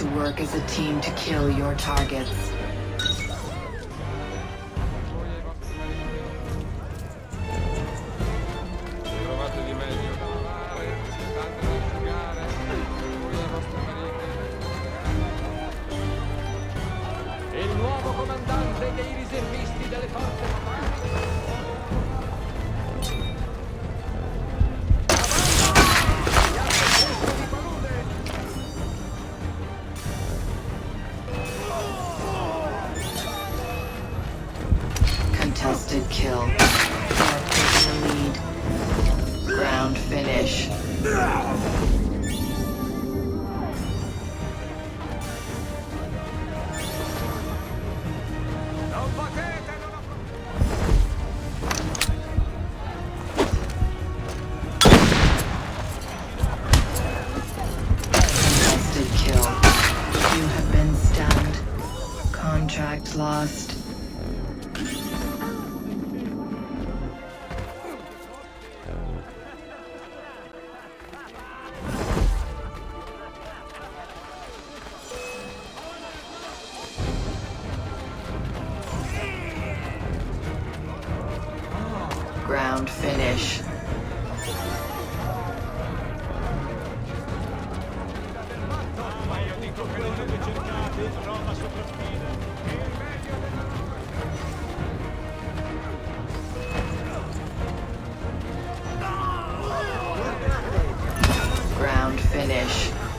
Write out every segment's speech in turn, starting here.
to work as a team to kill your targets. Contested kill. Taken the lead. Ground finish. Kill. You have been stunned. Contract lost. Sopra spina. Ground finish.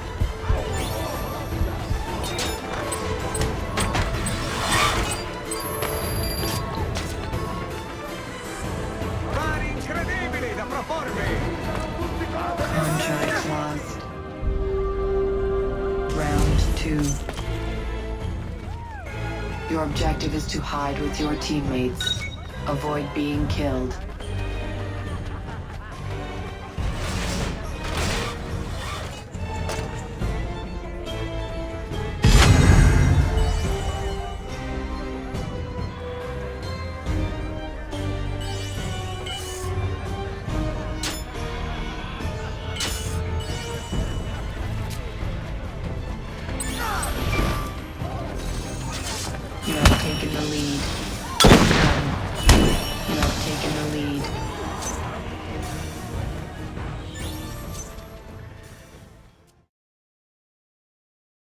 Round two. Your objective is to hide with your teammates. Avoid being killed.